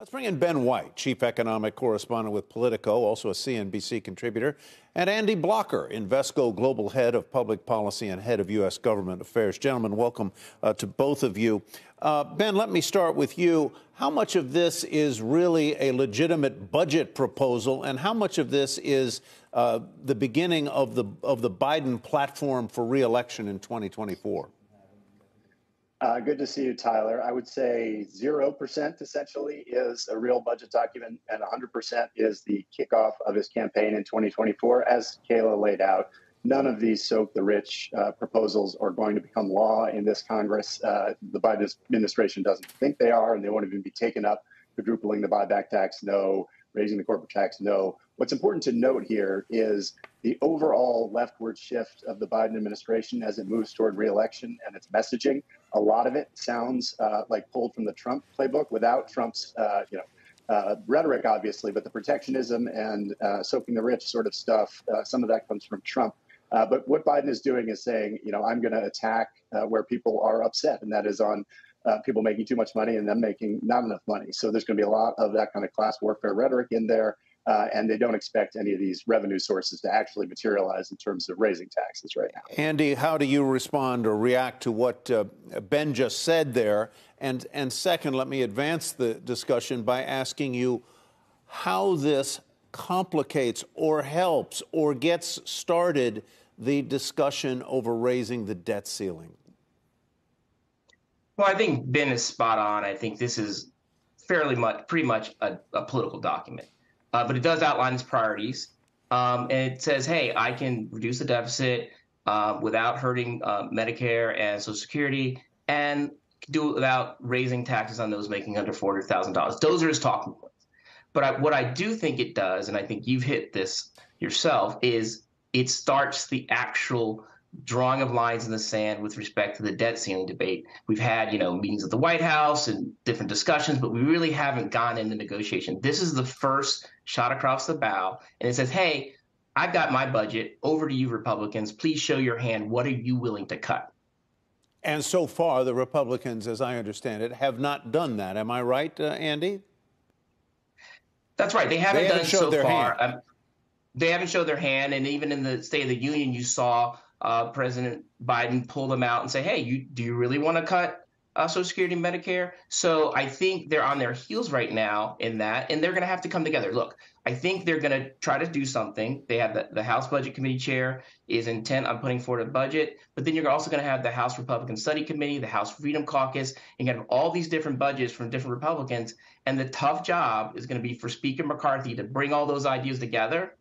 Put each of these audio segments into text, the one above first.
Let's bring in Ben White, chief economic correspondent with Politico, also a CNBC contributor, and Andy Blocker, Invesco global head of public policy and head of U.S. government affairs. Gentlemen, welcome uh, to both of you. Uh, ben, let me start with you. How much of this is really a legitimate budget proposal, and how much of this is uh, the beginning of the of the Biden platform for reelection in 2024? Uh, good to see you, Tyler. I would say 0% essentially is a real budget document, and 100% is the kickoff of his campaign in 2024. As Kayla laid out, none of these soak the rich uh, proposals are going to become law in this Congress. Uh, the Biden administration doesn't think they are, and they won't even be taken up. Quadrupling the buyback tax, no. Raising the corporate tax, no. What's important to note here is the overall leftward shift of the Biden administration as it moves toward reelection and its messaging. A lot of it sounds uh, like pulled from the Trump playbook without Trump's, uh, you know, uh, rhetoric, obviously, but the protectionism and uh, soaking the rich sort of stuff, uh, some of that comes from Trump. Uh, but what Biden is doing is saying, you know, I'm going to attack where people are upset, and that is on people making too much money and them making not enough money. So there's going to be a lot of that kind of class warfare rhetoric in there uh, and they don't expect any of these revenue sources to actually materialize in terms of raising taxes right now. Andy, how do you respond or react to what uh, Ben just said there? And, and second, let me advance the discussion by asking you how this complicates or helps or gets started the discussion over raising the debt ceiling. Well, I think Ben is spot on. I think this is fairly much, pretty much a, a political document uh, but it does outline its priorities. Um, and it says, hey, I can reduce the deficit uh, without hurting uh, Medicare and Social Security and do it without raising taxes on those making under $400,000. Those are his talking points. But I, what I do think it does, and I think you've hit this yourself, is it starts the actual drawing of lines in the sand with respect to the debt ceiling debate. We've had, you know, meetings at the White House and different discussions, but we really haven't gone into negotiation. This is the first shot across the bow, and it says, "Hey, I've got my budget. Over to you, Republicans. Please show your hand. What are you willing to cut?" And so far, the Republicans, as I understand it, have not done that. Am I right, uh, Andy? That's right. They haven't, they haven't done so far. Um, they haven't showed their hand, and even in the State of the Union, you saw uh, President Biden pull them out and say, "Hey, you do you really want to cut uh, Social Security and Medicare?" So I think they're on their heels right now in that, and they're going to have to come together. Look, I think they're going to try to do something. They have the, the House Budget Committee chair is intent on putting forward a budget, but then you're also going to have the House Republican Study Committee, the House Freedom Caucus, and you have all these different budgets from different Republicans. And the tough job is going to be for Speaker McCarthy to bring all those ideas together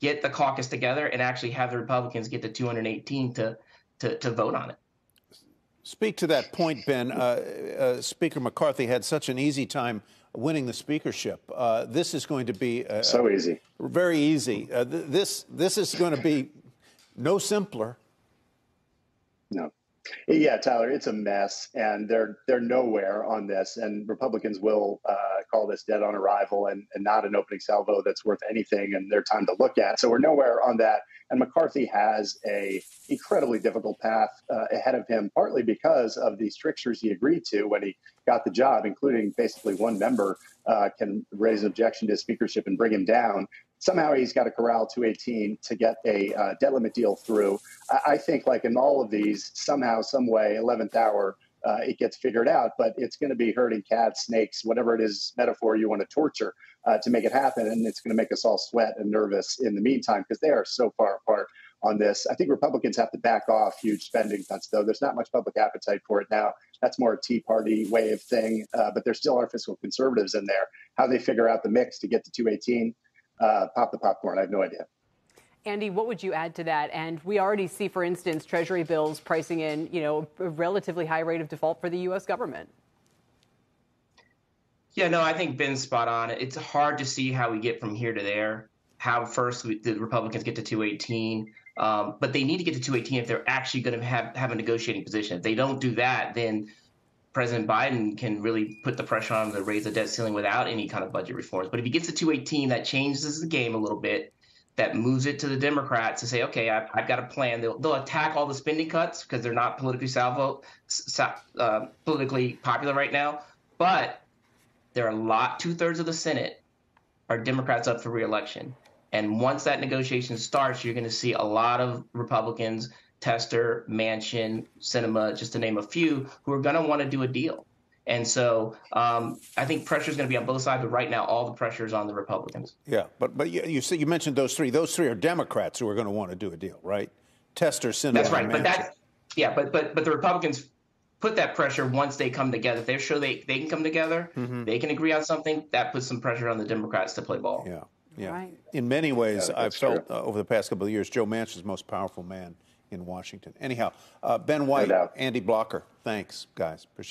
get the caucus together and actually have the Republicans get the 218 to to, to vote on it. Speak to that point, Ben. Uh, uh, Speaker McCarthy had such an easy time winning the speakership. Uh, this is going to be uh, so easy, very easy. Uh, th- this this is going to be no simpler. No. Yeah, Tyler, it's a mess, and they're they're nowhere on this. And Republicans will uh, call this dead on arrival and, and not an opening salvo that's worth anything and their time to look at. So we're nowhere on that. And McCarthy has a incredibly difficult path uh, ahead of him, partly because of the strictures he agreed to when he got the job, including basically one member uh, can raise an objection to his speakership and bring him down somehow he's got to corral 218 to get a uh, debt limit deal through. I, I, think, like in all of these, somehow, some way, 11th hour, uh, it gets figured out. But it's going to be herding cats, snakes, whatever it is, metaphor you want to torture uh, to make it happen, and it's going to make us all sweat and nervous in the meantime because they are so far apart on this. I think Republicans have to back off huge spending cuts, though. There's not much public appetite for it now. That's more a Tea Party way of thing, uh, but there still are fiscal conservatives in there. How they figure out the mix to get to 218 uh, pop the popcorn. I have no idea. Andy, what would you add to that? And we already see, for instance, Treasury bills pricing in, you know, a relatively high rate of default for the U.S. government. Yeah, no, I think Ben's spot on. It's hard to see how we get from here to there. How first we, the Republicans get to 218, um, but they need to get to 218 if they're actually going to have have a negotiating position. If they don't do that, then President Biden can really put the pressure on to raise the debt ceiling without any kind of budget reforms. But if he gets to 218, that changes the game a little bit. That moves it to the Democrats to say, okay, I've, I've got a plan. They'll, they'll, attack all the spending cuts because they're not politically salvo, uh, politically popular right now. But there are a lot, two thirds of the Senate are Democrats up for reelection. And once that negotiation starts, you're going to see a lot of Republicans, Tester, Manchin, Sinema, just to name a few, who are going to want to do a deal. And so um, I think pressure is going to be on both sides, but right now all the pressure is on the Republicans. Yeah, but but you you, see, you mentioned those three. Those three are Democrats who are going to want to do a deal, right? Tester, Sinema, That's right, and but that yeah, but but but the Republicans put that pressure once they come together. If they're sure they, they can come together, they can agree on something, that puts some pressure on the Democrats to play ball. Yeah, yeah. Right. In many ways, Yeah, I've that's felt uh, over the past couple of years, Joe Manchin's the most powerful man in Washington. Anyhow, uh, Ben White, doubt. Andy Blocker, thanks, guys. Appreciate